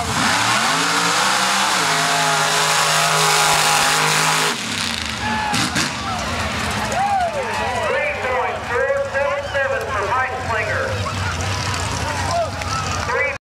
I hours.